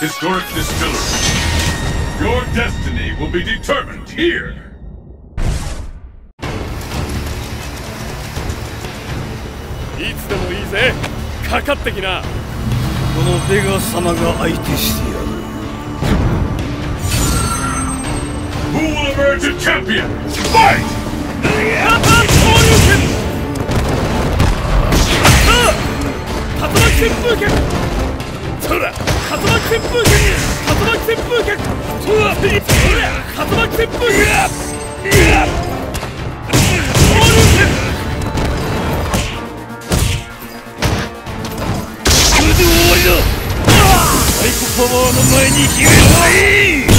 Historic Distillery. Your destiny will be determined here. いつでもいいぜかかってきなこのベガ様が相手してやる Who will emerge a champion? Fight! 竜巻旋風脚そら竜巻旋風脚竜巻旋風脚そら竜巻旋風脚これで終わりだサイコパワーの前にひれないい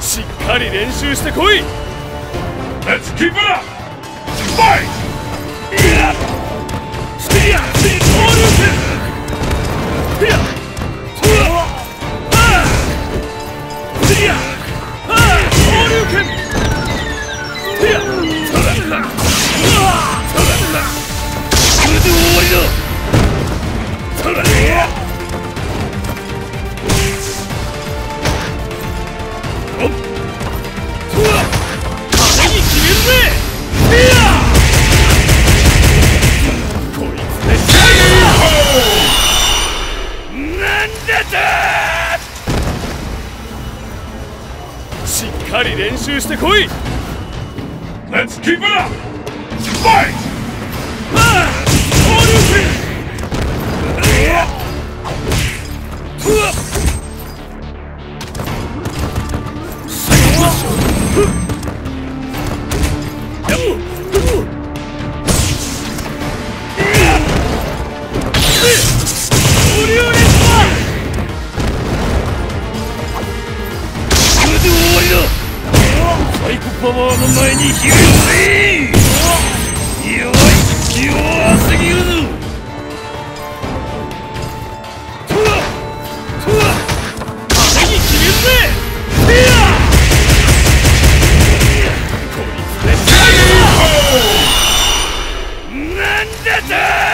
しっかり練習してこい Let's keep it up! かり練習してこい Let's keep it up! Fight! 交流権交サイコパワーの前にひ弱い弱すぎるぞに決めるぜ。アこいつでなんだと